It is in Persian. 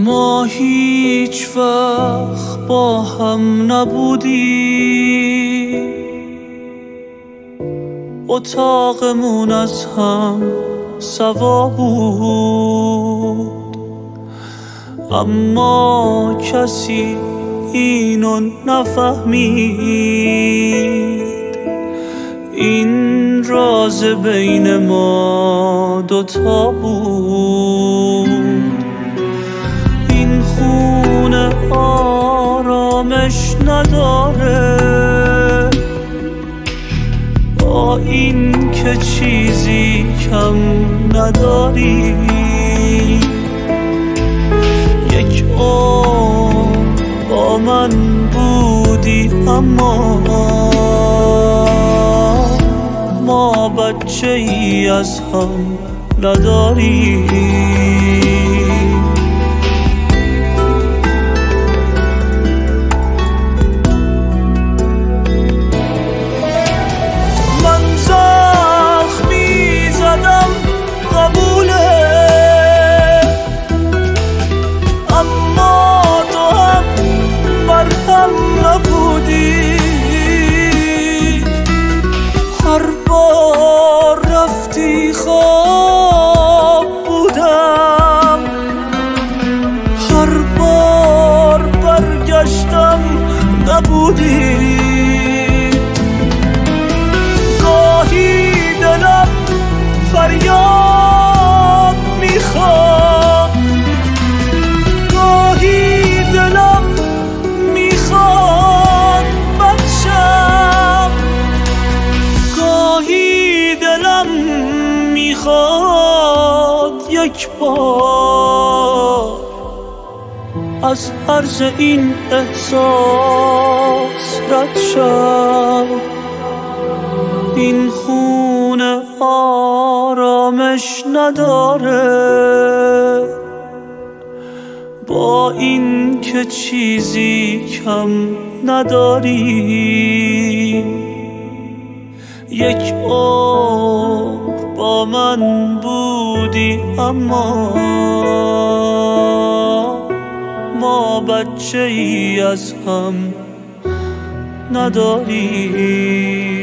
ما هیچ وقت با هم نبودیم. اتاقمون از هم سوا بود. اما کسی اینو نفهمید. این راز بین ما دوتا بود. آرامش نداره با این که چیزی کم نداری. یک عمر با من بودی اما ما بچه ای از هم نداری مرهم نبودی. هر بار رفتی خواب بودم. هر بار برگشتم نبودی. یک بار از عرض این احساس رد شد این خونه آرامش نداره. با این که چیزی کم نداری یک عمر با من بودی اما ما بچه ای از هم نداری